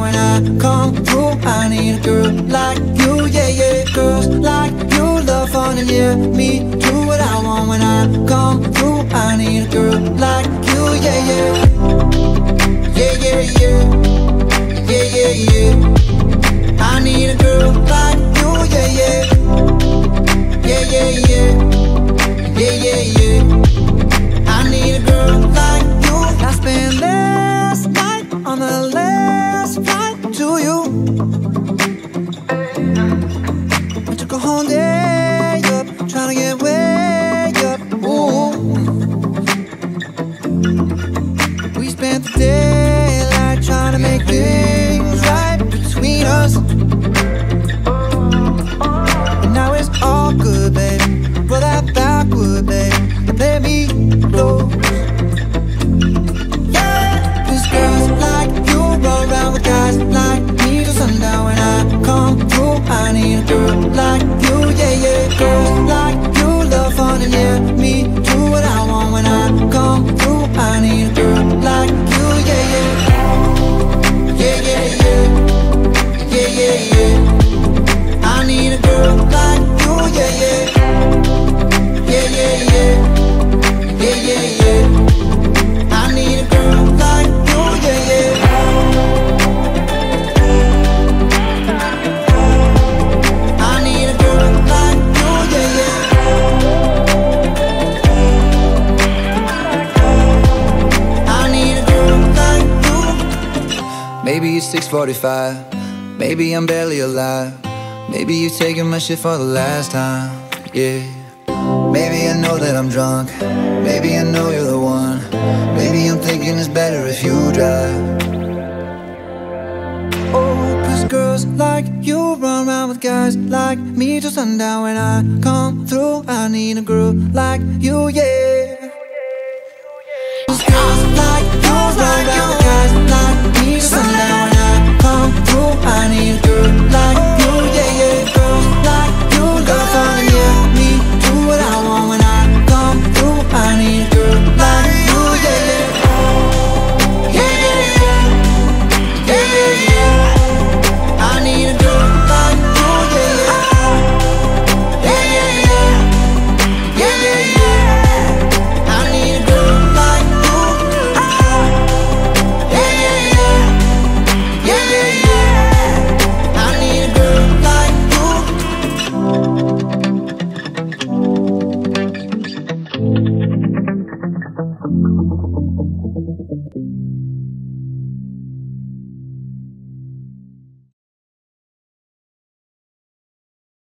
when I come through. I need a girl like you, yeah, yeah. Girls like you love fun and yeah, me do what I want when I come through. I need a girl like you, yeah, yeah. Yeah, make things right between us. But now it's all good, babe. 6:45. Maybe I'm barely alive. Maybe you're taking my shit for the last time. Yeah. Maybe I know that I'm drunk. Maybe I know you're the one. Maybe I'm thinking it's better if you drive. Oh, cause girls like you run around with guys like me till sundown. When I come through, I need a girl like you, yeah.